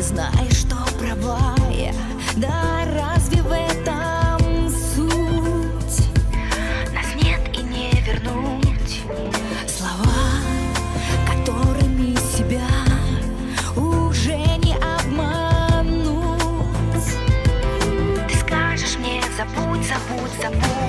Ты знаешь, что права я, да разве в этом суть? Нас нет и не вернуть слова, которыми себя уже не обмануть. Ты скажешь мне, забудь, забудь, забудь.